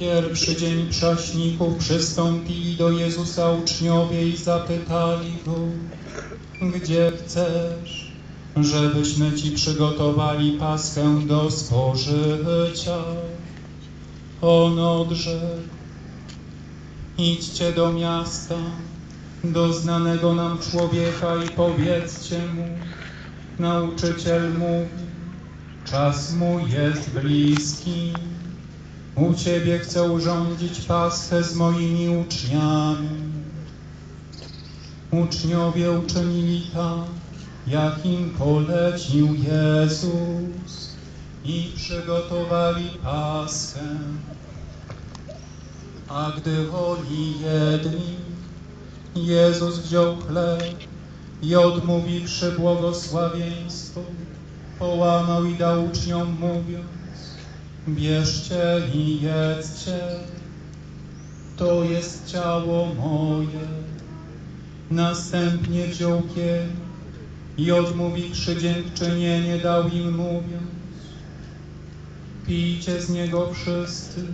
pierwszy dzień prześników przystąpili do Jezusa uczniowie i zapytali Go, gdzie chcesz, żebyśmy Ci przygotowali paskę do spożycia? On odrzekł, idźcie do miasta, do znanego nam człowieka i powiedzcie mu, nauczyciel mówi, czas mu jest bliski. U Ciebie chcę urządzić Paschę z moimi uczniami. Uczniowie uczynili tak, jak im polecił Jezus i przygotowali Paschę. A gdy oni jedli, Jezus wziął chleb i odmówiwszy błogosławieństwo, połamał i dał uczniom, mówiąc, bierzcie i jedzcie, to jest ciało moje. Następnie wziął kielich i odmówiwszy dziękczynienie, dał im, mówiąc, pijcie z niego wszyscy,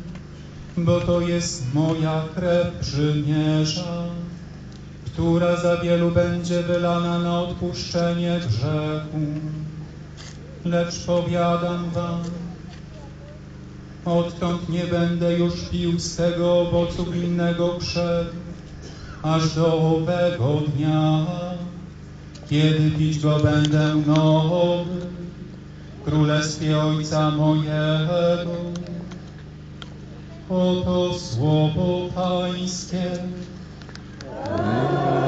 bo to jest moja krew przymierza, która za wielu będzie wylana na odpuszczenie grzechu. Lecz powiadam wam, odtąd nie będę już pił z tego owocu winnego krzewu, aż do owego dnia, kiedy pić go będę nowy w królestwie Ojca mojego. Oto słowo Pańskie. Chrystusie.